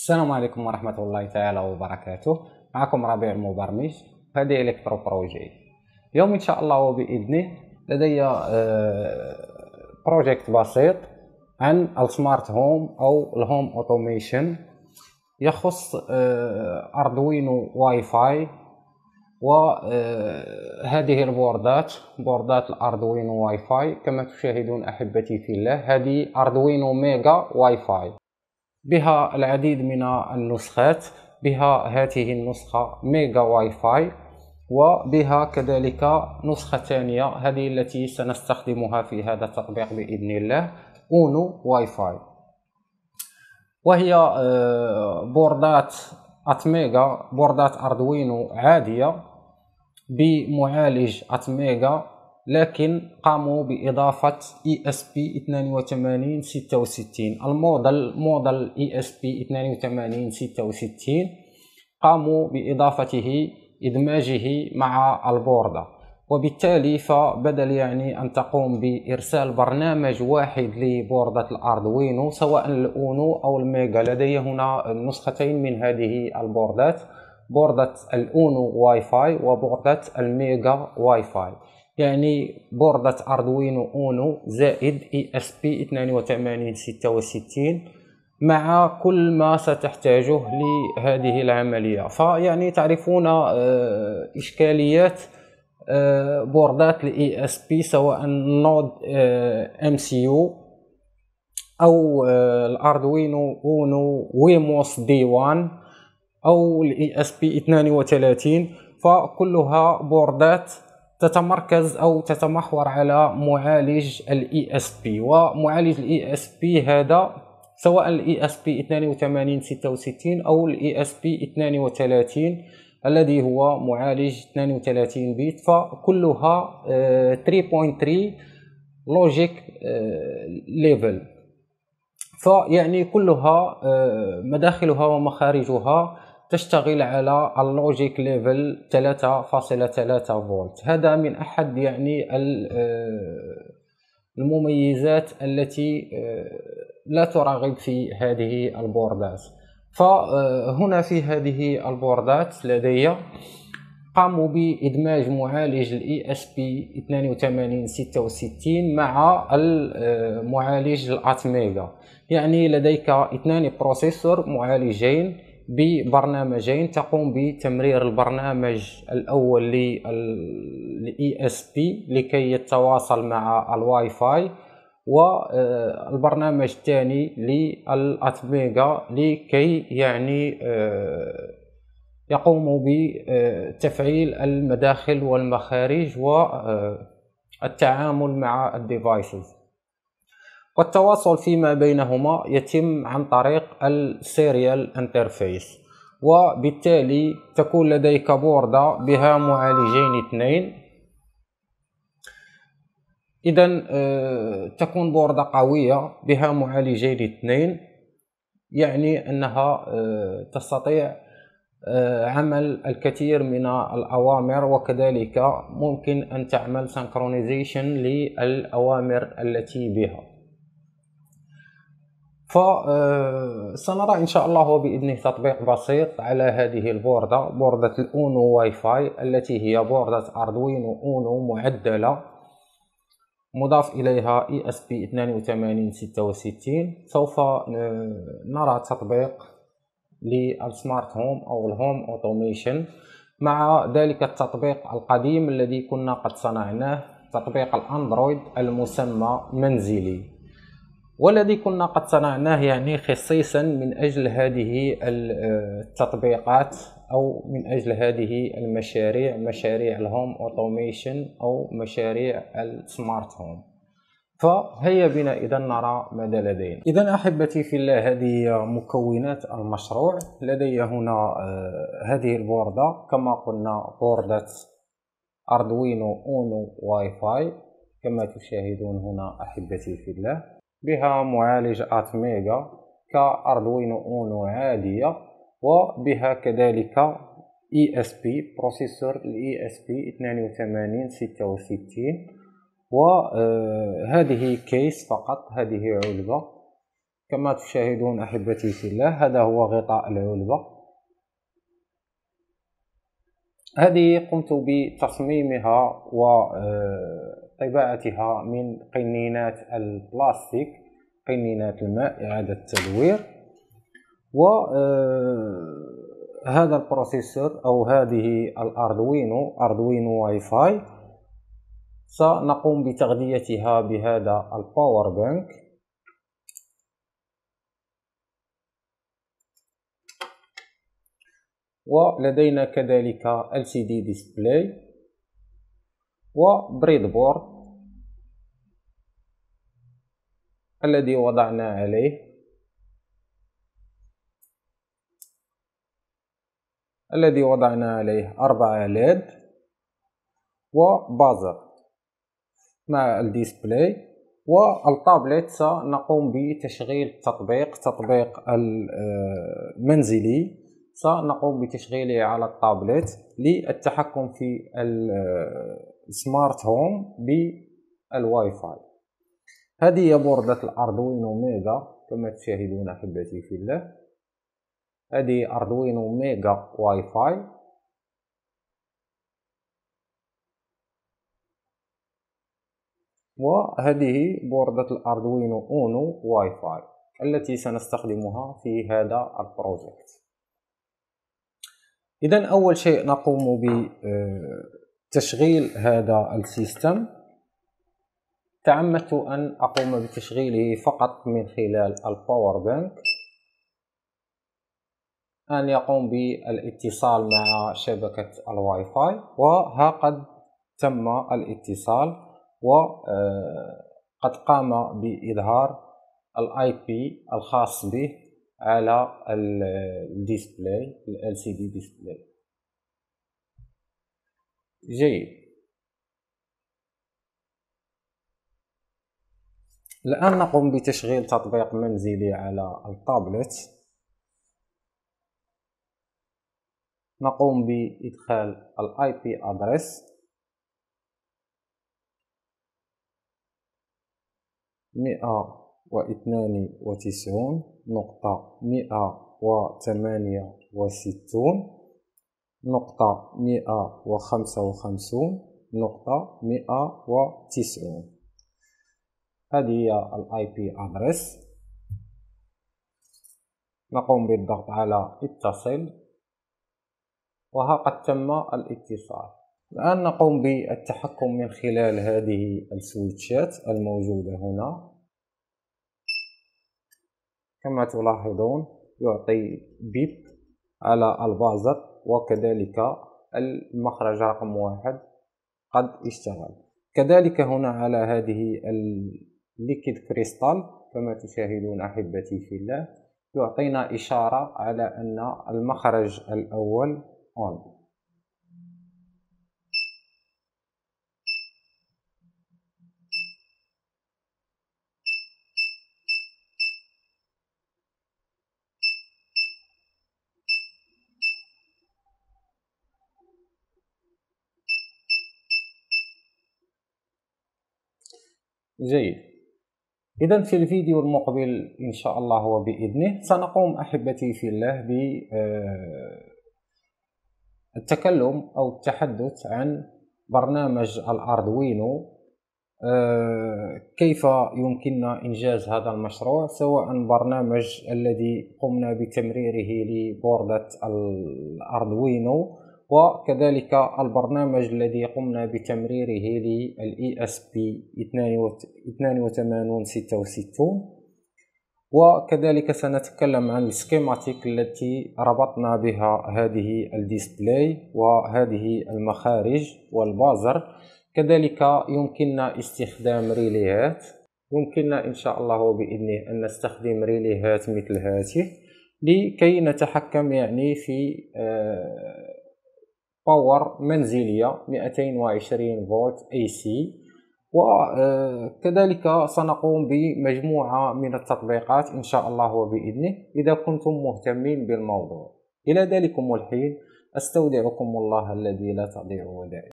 السلام عليكم ورحمة الله تعالى وبركاته. معكم ربيع المبرمج هذه Electro Projet اليوم إن شاء الله وبإذنه لدي project آه، بسيط عن ال smart home أو ال home automation. يخص Arduino WiFi وهذه البوردات بوردات ال Arduino WiFi كما تشاهدون أحبتي في الله هذه Arduino Mega WiFi بها العديد من النسخات بها هذه النسخة Mega WiFi وبها كذلك نسخة ثانية هذه التي سنستخدمها في هذا التطبيق بإذن الله Uno WiFi. وهي آه، بوردات ATmega بوردات Arduino عادية بمعالج ATmega لكن قاموا بإضافة ESP 8266 ال module module ESP 8266 قاموا بإضافته إدماجه مع البوردة وبالتالي فبدل يعني أن تقوم بإرسال برنامج واحد لبوردة ال Arduino سواء ال Uno أو ال Mega لدي هنا نسختين من هذه البوردات بوردة ال Uno WiFi وبوردة ال Mega WiFi. يعني بوردة Arduino Uno زائد ESP 8266 مع كل ما ستحتاجه لهذه العملية. فيعني تعرفون آه، إشكاليات آه، بوردات ال ESP سواء NodeMCU أو آه، ال Arduino Uno Wemos D1 أو ال ESP 32 فكلها بوردات تتمركز أو تتمحور على معالج ال ESP ومعالج ال ESP هذا سواء ال ESP 8266 أو ال ESP 32 الذي هو معالج 32 bit. فكلها 3.3 logic level فيعني كلها آه، مداخلها ومخارجها تشتغل على ال logic level 3.3 فولت. هذا من أحد يعني آه، المميزات التي آه، لا ترغب في هذه البوردات. فهنا في هذه البوردات لدي قاموا بإدماج معالج ال ESP 8266 مع المعالج ال ATmega يعني لديك اثنان processor معالجين ببرنامجين. تقوم بتمرير البرنامج الأول لل ESP لكي يتواصل مع الواي فاي والبرنامج الثاني لل ATmega لكي يعني آه، يقوم بتفعيل المداخل والمخارج والتعامل مع ال devices والتواصل فيما بينهما يتم عن طريق ال serial interface وبالتالي تكون لديك بوردة بها معالجين اثنين. إذا آه، تكون بوردة قوية بها معالجين اثنين. يعني أنها آه، تستطيع آه، عمل الكثير من الأوامر وكذلك ممكن أن تعمل synchronization للأوامر التي بها. فسنرى إن شاء الله بإذنه تطبيق بسيط على هذه البوردة بوردة الأونو واي فاي التي هي بوردة أردوينو أونو معدلة. مضاف إليها ESP 8266 سوف نرى تطبيق لل smart home أو ال home automation. مع ذلك التطبيق القديم الذي كنا قد صنعناه تطبيق الأندرويد المسمى منزلي. والذي كنا قد صنعناه يعني خصيصا من أجل هذه التطبيقات أو من أجل هذه المشاريع مشاريع الهوم أوتوميشن أو مشاريع السمارت هوم فهيا بنا إذا نرى ماذا لدينا. إذا أحبتي في الله هذه مكونات المشروع. لدي هنا آه، هذه البوردة. كما قلنا بوردة أردوينو أونو واي فاي كما تشاهدون هنا أحبتي في الله. بها معالج ATmega كأردوينو أونو عادية وبها كذلك ESP processor ال ESP 8266 وهذه case فقط هذه علبة. كما تشاهدون أحبتي في الله هذا هو غطاء العلبة. هذه قمت بتصميمها وطباعتها من قنينات البلاستيك قنينات الماء إعادة التدوير. وهذا ال processor أو هذه الأردوينو أردوينو واي فاي سنقوم بتغذيتها بهذا ال power bank ولدينا كذلك LCD display. و breadboard الذي وضعنا عليه. الذي وضعنا عليه أربعة LED و buzzer مع ال display. والتابلت سنقوم بتشغيل التطبيق تطبيق المنزلي سنقوم بتشغيله على التابلت للتحكم في ال smart home بالواي فاي هذه هي بوردة الأردوينو ميجا كما تشاهدون أحبتي في الله. هذه أردوينو ميجا واي فاي وهذه بوردة الأردوينو أونو واي فاي التي سنستخدمها في هذا ال project إذا أول شيء نقوم بتشغيل هذا ال system تعمدت أن أقوم بتشغيله فقط من خلال ال power bank أن يقوم بالاتصال مع شبكة الواي فاي وها قد تم الاتصال وقد قام بإظهار ال IP الخاص به على ال display ال LCD display جيد. الآن نقوم بتشغيل تطبيق منزلي على التابلت. نقوم بإدخال ال IP address مئة واثنان وتسعون نقطة مئة وثمانية وستون. نقطة مئة وخمسة وخمسون نقطة مئة وتسعون. هذه هي الاي بي ادرس نقوم بالضغط على اتصل. وها قد تم الاتصال. الآن نقوم بالتحكم من خلال هذه السويتشات الموجودة هنا. كما تلاحظون يعطي بيب على البازر وكذلك المخرج رقم واحد قد اشتغل. كذلك هنا على هذه الليكيد كريستال كما تشاهدون أحبتي في الله يعطينا إشارة على أن المخرج الأول on. جيد. إذا في الفيديو المقبل إن شاء الله وبإذنه سنقوم أحبتي في الله بالتكلم آه، أو التحدث عن برنامج الأردوينو آه، كيف يمكننا إنجاز هذا المشروع سواء برنامج الذي قمنا بتمريره لبوردة الأردوينو وكذلك البرنامج الذي قمنا بتمريره لل ESP 8266 وكذلك سنتكلم عن ال schematic التي ربطنا بها هذه ال display وهذه المخارج وال buzzer. كذلك يمكننا استخدام ريليهات. يمكننا إن شاء الله بإذنه أن نستخدم ريليهات مثل هذه لكي نتحكم يعني في آه power منزلية 220 فولت AC وكذلك سنقوم بمجموعة من التطبيقات إن شاء الله وبإذنه إذا كنتم مهتمين بالموضوع. إلى ذلكم الحين أستودعكم الله الذي لا تضيع ودائع